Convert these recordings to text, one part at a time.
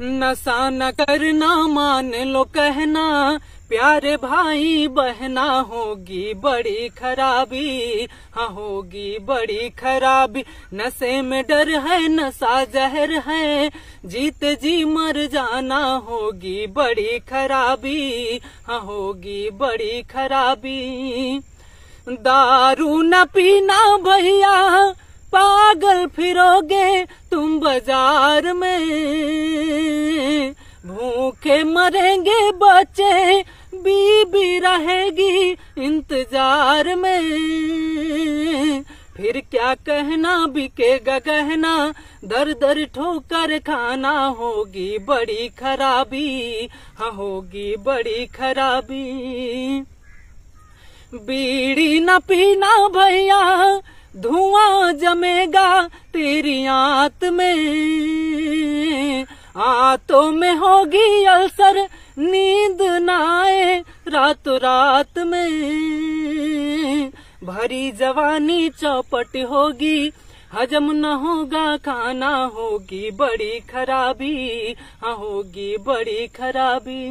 नशा न करना, मान लो कहना। प्यारे भाई, बहना होगी बड़ी खराबी। हाँ होगी बड़ी खराबी। नशे में डर है, नशा जहर है। जीत जी मर जाना होगी बड़ी खराबी। हाँ होगी बड़ी खराबी। दारू न पीना भैया पागल फिरोगे तुम बाज़ार में। भूखे मरेंगे बच्चे, बीबी रहेगी इंतज़ार में। फिर क्या कहना, बिकेगा गहना, दर दर ठोकर खाना होगी बड़ी खराबी। हाँ होगी बड़ी खराबी। बीड़ी न पीना भैया धुआँ जमेगा तेरी आत में। आतों में होगी अल्सर, नींद न आए रात रात में। भरी जवानी चौपट होगी, हजम न होगा, खाना होगी बड़ी खराबी हाँ होगी बड़ी खराबी।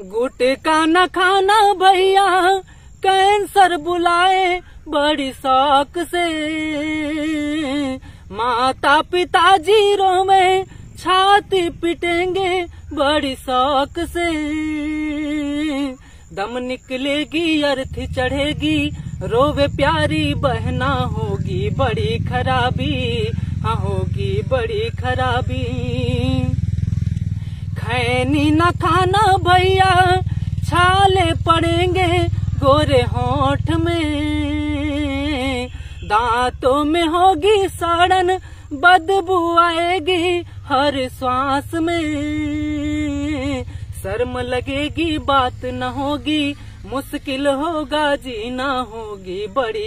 गुटका न खाना भैया कैंसर बुलाए बड़ी शौक से। माता पिता ज़ीरो में छाती पिटेंगे बड़ी शौक से। दम निकलेगी, अर्थ चढ़ेगी, रोवे प्यारी, बहना होगी बड़ी खराबी। हाँ होगी बड़ी खराबी। खैनी न खाना भैया, छाले पड़ेंगे गोरे होठ में। दांतों में होगी सड़न, बदबू आएगी हर श्वास में। शर्म लगेगी, बात न होगी, मुश्किल होगा, जीना होगी बड़ी।